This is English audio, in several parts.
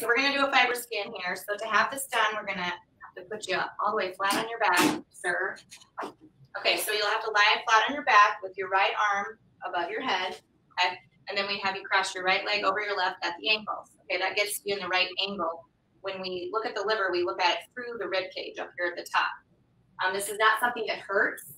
so we're gonna do a FibroScan here. So to have this done, we're gonna have to put you all the way flat on your back, sir. Okay, so you'll have to lie flat on your back with your right arm above your head. Okay, and then we have you cross your right leg over your left at the ankles. Okay, that gets you in the right angle. When we look at the liver, we look at it through the rib cage up here at the top. Um, this is not something that hurts.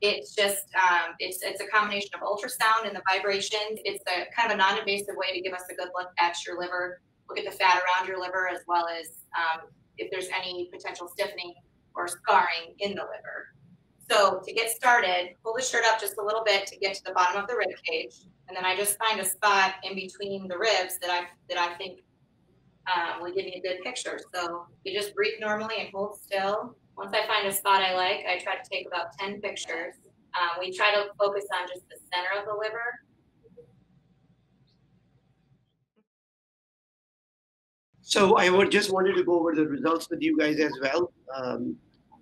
It's just um, it's it's a combination of ultrasound and the vibrations. It's a kind of a non-invasive way to give us a good look at your liver, look at the fat around your liver, as well as um, if there's any potential stiffening or scarring in the liver. So to get started, pull the shirt up just a little bit to get to the bottom of the rib cage, and then I just find a spot in between the ribs that I that I think um, will give me a good picture. So you just breathe normally and hold still. Once I find a spot I like, I try to take about 10 pictures. Um, we try to focus on just the center of the liver. So I would just wanted to go over the results with you guys as well. Um,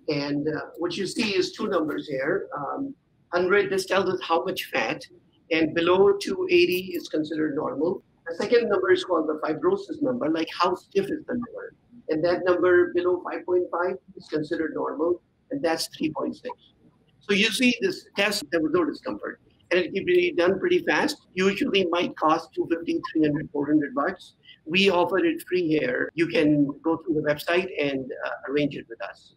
and uh, what you see is two numbers here. Um, 100, this tells us how much fat, and below 280 is considered normal. The second number is called the fibrosis number, like how stiff is the liver. And that number below 5.5 is considered normal, and that's 3.6. So you see this test, there was no discomfort. And it can be done pretty fast. Usually might cost 250, 300, 400 bucks. We offer it free here. You can go through the website and uh, arrange it with us.